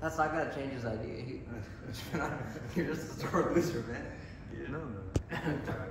That's not gonna change his idea. He, You're just a sore loser, man. No, no.